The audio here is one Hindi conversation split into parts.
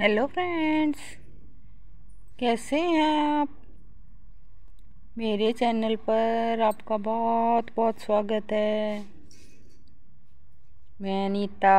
हेलो फ्रेंड्स कैसे हैं आप? मेरे चैनल पर आपका बहुत बहुत स्वागत है। मैं नीता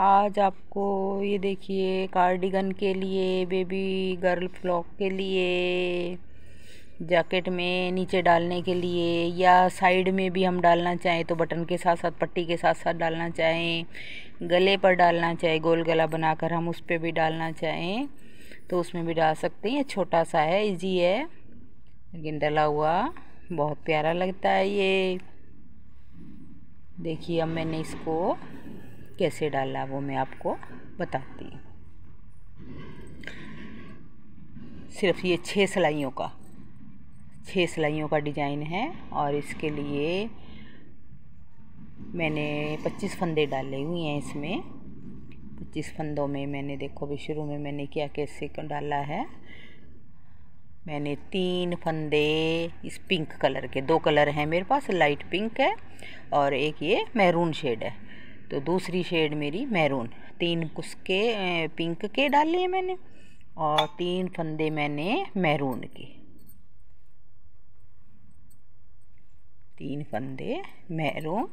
आज आपको ये देखिए कार्डिगन के लिए बेबी गर्ल फ्लॉक के लिए। जैकेट में नीचे डालने के लिए या साइड में भी हम डालना चाहें तो बटन के साथ साथ, पट्टी के साथ साथ डालना चाहें, गले पर डालना चाहें, गोल गला बनाकर हम उस पर भी डालना चाहें तो उसमें भी डाल सकते हैं। छोटा सा है इजी है। लेकिन डला हुआ बहुत प्यारा लगता है ये। देखिए अब मैंने इसको कैसे डाला वो मैं आपको बताती हूँ। सिर्फ़ ये छः सिलाइयों का। छः सिलाइयों का डिज़ाइन है और इसके लिए मैंने पच्चीस फंदे डाले हुए हैं इसमें। पच्चीस फंदों में मैंने देखो अभी शुरू में मैंने क्या कैसे डाला है। मैंने तीन फंदे इस पिंक कलर के, दो कलर हैं मेरे पास, लाइट पिंक है और एक ये मैरून शेड है। तो दूसरी शेड मेरी मैरून, तीन उसके पिंक के डाले हैं मैंने और तीन फंदे मैंने मैरून के। तीन फंदे मैरून,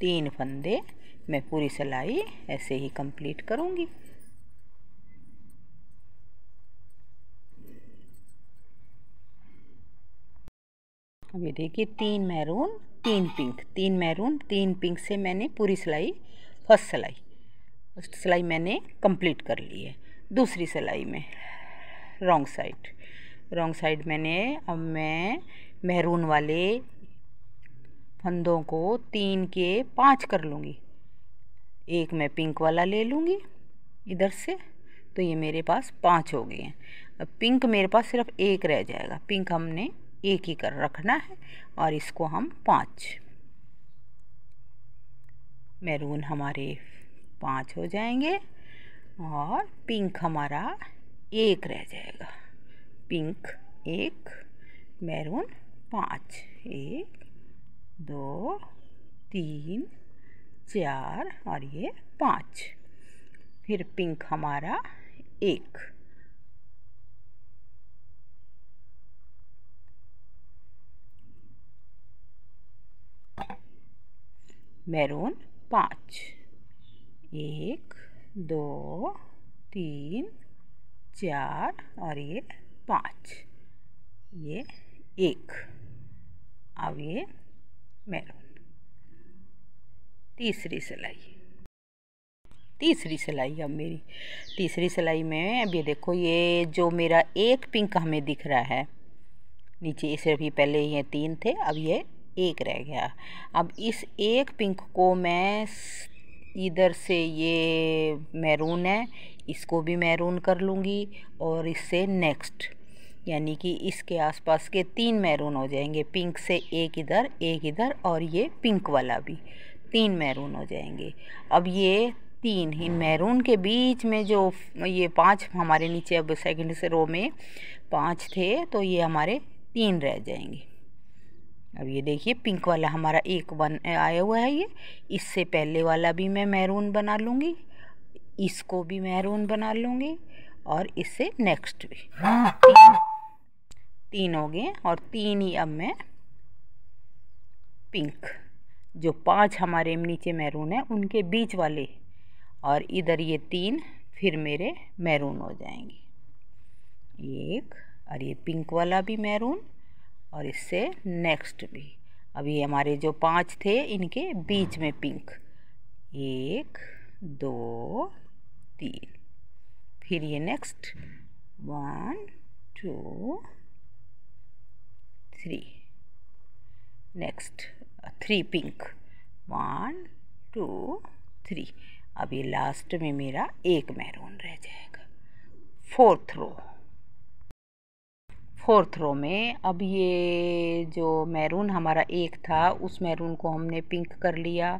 तीन फंदे मैं पूरी सिलाई ऐसे ही कंप्लीट करूँगी। अभी देखिए, तीन मैरून, तीन पिंक, तीन मैरून, तीन पिंक से मैंने पूरी सिलाई, फ़र्स्ट सिलाई फ़र्स्ट सिलाई मैंने कंप्लीट कर ली है। दूसरी सिलाई में, रॉन्ग साइड रॉन्ग साइड मैंने, अब मैं मैरून वाले फंदों को तीन के पाँच कर लूँगी। एक मैं पिंक वाला ले लूँगी इधर से तो ये मेरे पास पाँच हो गए हैं। अब पिंक मेरे पास सिर्फ़ एक रह जाएगा। पिंक हमने एक ही कर रखना है और इसको हम पाँच। मैरून हमारे पाँच हो जाएँगे और पिंक हमारा एक रह जाएगा। पिंक एक, मैरून पाँच। एक दो, तीन, चार और ये पाँच। फिर पिंक हमारा एक। मैरून पाँच। एक, दो, तीन, चार और ये पाँच। ये एक। अब ये मैरून तीसरी सिलाई। तीसरी सिलाई अब मेरी। तीसरी सिलाई में अब ये देखो, ये जो मेरा एक पिंक हमें दिख रहा है, नीचे सिर्फ़ ये पहले ये तीन थे, अब ये एक रह गया। अब इस एक पिंक को मैं इधर से ये मैरून है, इसको भी मैरून कर लूँगी और इससे नेक्स्ट। यानी कि इसके आसपास के तीन मैरून हो जाएँगे। पिंक से एक इधर एक इधर और ये पिंक वाला भी। तीन मैरून हो जाएँगे। अब ये तीन इन मैरून के बीच में जो ये पाँच हमारे नीचे अब सेकंड से रो में पाँच थे तो ये हमारे तीन रह जाएँगे। अब ये देखिए पिंक वाला हमारा एक बन आया हुआ है ये। इससे पहले वाला भी मैं मैरून बना लूँगी। इसको भी मैरून बना लूँगी और इससे नेक्स्ट भी। तीन तीन हो गए और तीन ही अब मैं पिंक जो पाँच हमारे नीचे मैरून है, उनके बीच वाले। और इधर ये तीन, फिर मेरे मैरून हो जाएँगे। एक, और ये पिंक वाला भी मैरून और इससे नेक्स्ट भी। अभी हमारे जो पाँच थे, इनके बीच में पिंक एक, दो, तीन। फिर ये next one two three next three pink one two three अभी लास्ट में मेरा एक मैरून रह जाएगा. फोर्थ रो फोर्थ रो में अब ये जो मैरून हमारा एक था, उस मैरून को हमने पिंक कर लिया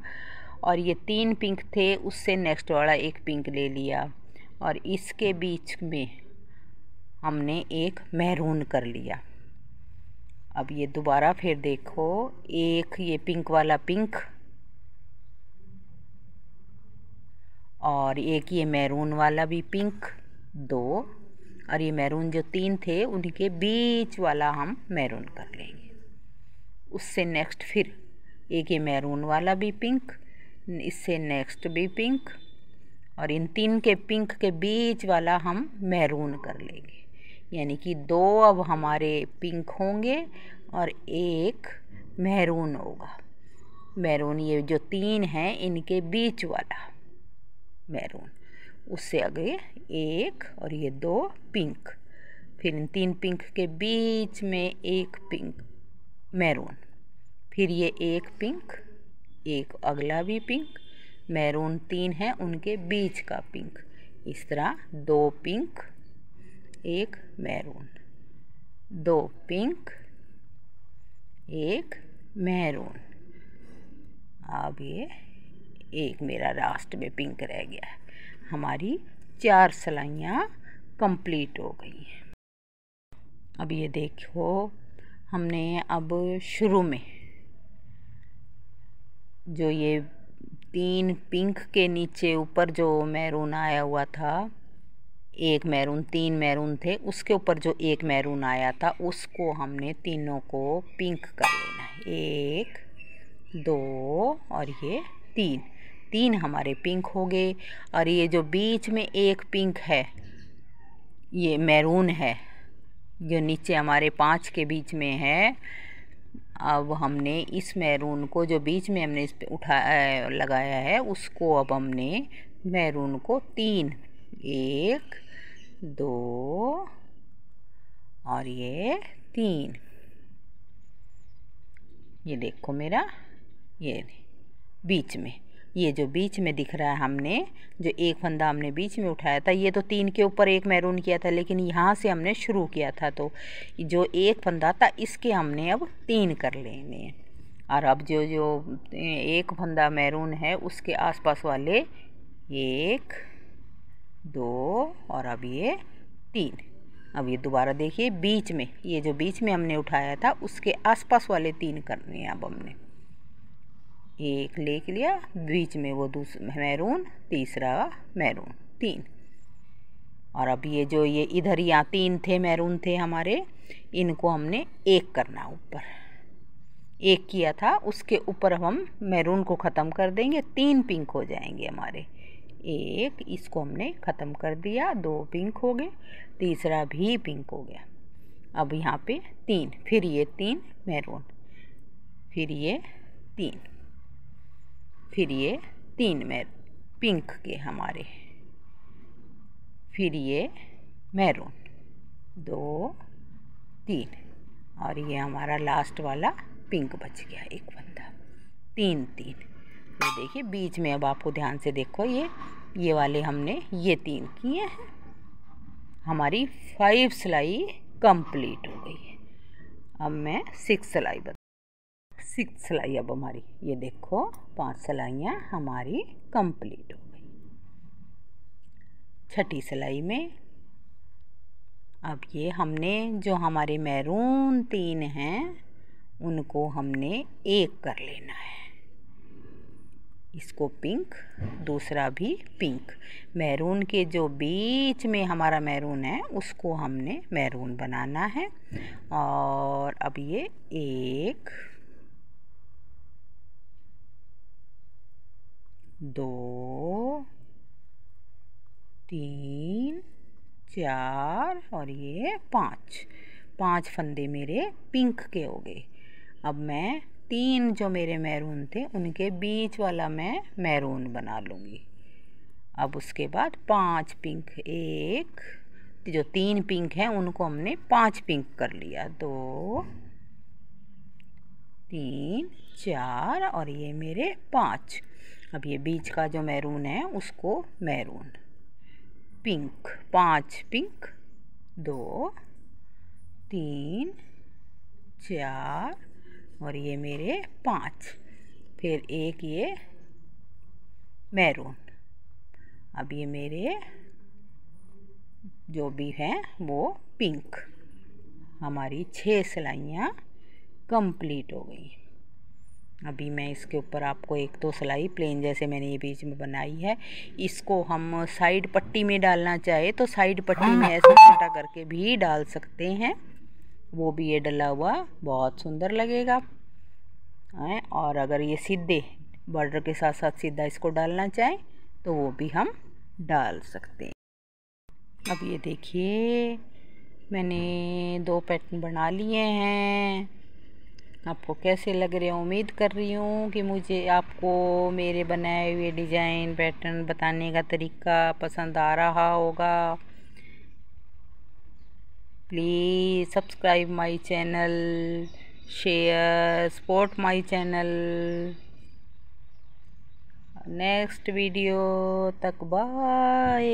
और ये तीन पिंक थे, उससे नेक्स्ट वाला एक पिंक ले लिया और इसके बीच में हमने एक मैरून कर लिया। अब ये दोबारा फिर देखो, एक ये पिंक वाला पिंक, और एक ये मैरून वाला भी पिंक, दो, और ये मैरून जो तीन थे, उनके बीच वाला हम मैरून कर लेंगे। उससे नेक्स्ट फिर, एक ये मैरून वाला भी पिंक, इससे नेक्स्ट भी पिंक, और इन तीन के पिंक के बीच वाला हम मैरून कर लेंगे। यानी कि दो अब हमारे पिंक होंगे और एक मैरून होगा। मैरून ये जो तीन हैं, इनके बीच वाला मैरून। उससे आगे एक और ये दो पिंक। फिर इन तीन पिंक के बीच में एक पिंक मैरून। फिर ये एक पिंक, एक अगला भी पिंक, मैरून तीन है, उनके बीच का पिंक। इस तरह दो पिंक एक मैरून, दो पिंक, एक मैरून। अब ये एक मेरा लास्ट में पिंक रह गया है। हमारी चार सिलाइयाँ कंप्लीट हो गई हैं। अब ये देखो, हमने अब शुरू में जो ये तीन पिंक के नीचे ऊपर जो मैरून आया हुआ था एक मैरून, तीन मैरून थे। उसके ऊपर जो एक मैरून आया था, उसको हमने तीनों को पिंक कर लेना है। एक, दो और ये तीन। तीन हमारे पिंक हो गए। और ये जो बीच में एक पिंक है, ये मैरून है। जो नीचे हमारे पाँच के बीच में है, अब हमने इस मैरून को जो बीच में हमने इस पे उठाया लगाया है, उसको अब हमने मैरून को तीन एक, दो और ये तीन। ये देखो मेरा, ये बीच में। ये जो बीच में दिख रहा है हमने, जो एक फंदा हमने बीच में उठाया था, ये तो तीन के ऊपर एक मैरून किया था, लेकिन यहाँ से हमने शुरू किया था तो जो एक फंदा था, इसके हमने अब तीन कर लेने हैं। और अब जो जो एक फंदा मैरून है, उसके आसपास वाले एक दो और अब ये तीन। अब ये दोबारा देखिए, बीच में, ये जो बीच में हमने उठाया था, उसके आसपास वाले तीन करने हैं अब हमने। एक लेक लिया, बीच में वो दूसरा मैरून, तीसरा मैरून, तीन। और अब ये जो ये इधर यहाँ तीन थे, मैरून थे हमारे, इनको हमने एक करना ऊपर। एक किया था, उसके ऊपर हम मैरून को ख़त्म कर देंगे, तीन पिंक हो जाएँगे हमारे। एक इसको हमने ख़त्म कर दिया, दो पिंक हो गए, तीसरा भी पिंक हो गया। अब यहाँ पे तीन, फिर ये तीन मैरून फिर ये तीन, फिर ये तीन में पिंक के हमारे, फिर ये मैरून दो, तीन, और ये हमारा लास्ट वाला पिंक बच गया एक बंदा। तीन तीन। ये देखिए, बीच में अब आपको ध्यान से देखो, ये ये वाले हमने, ये तीन किए हैं। हमारी फाइव सिलाई कंप्लीट हो गई है। अब मैं सिक्स सिलाई बता सिक्स सिलाई अब हमारी, ये देखो, पाँच सिलाइयाँ हमारी कंप्लीट हो गई। छठी सिलाई में, अब ये हमने, जो हमारे मैरून तीन हैं, उनको हमने एक कर लेना है। इसको पिंक, दूसरा भी पिंक। मैरून के जो बीच में हमारा मैरून है, उसको हमने मैरून बनाना है। और अब ये एक, दो, तीन, चार और ये पाँच। पाँच फंदे मेरे पिंक के हो गए। अब मैं तीन जो मेरे मैरून थे, उनके बीच वाला मैं मैरून बना लूँगी। अब उसके बाद पाँच पिंक, एक, जो तीन पिंक हैं, उनको हमने पाँच पिंक कर लिया। दो, तीन, चार, और ये मेरे पाँच। अब ये बीच का जो मैरून है, उसको मैरून। पिंक, पाँच पिंक, दो, तीन, चार और ये मेरे पाँच फिर एक ये मैरून। अब ये मेरे जो भी हैं वो पिंक। हमारी छः सिलाइयाँ कंप्लीट हो गई। अभी मैं इसके ऊपर आपको एक दो सिलाई प्लेन जैसे मैंने ये बीच में बनाई है। इसको हम साइड पट्टी में डालना चाहे तो साइड पट्टी में ऐसे छोटा करके भी डाल सकते हैं। वो भी ये डला हुआ, बहुत सुंदर लगेगा। है और अगर ये सीधे बॉर्डर के साथ साथ सीधा इसको डालना चाहें तो वो भी हम डाल सकते हैं। अब ये देखिए, मैंने दो पैटर्न बना लिए हैं। आपको कैसे लग रहे हैं? उम्मीद कर रही हूँ कि मुझे आपको मेरे बनाए हुए डिज़ाइन पैटर्न बताने का तरीका पसंद आ रहा होगा। Please subscribe my channel share support my channel next video तक बाय